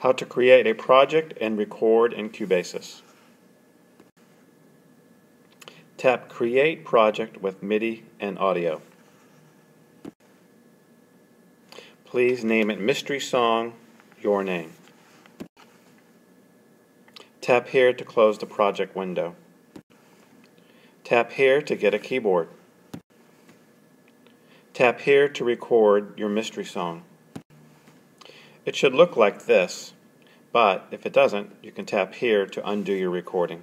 How to create a project and record in Cubasis. Tap Create Project with MIDI and Audio. Please name it Mystery Song, your name. Tap here to close the project window. Tap here to get a keyboard. Tap here to record your mystery song. It should look like this, but if it doesn't, you can tap here to undo your recording.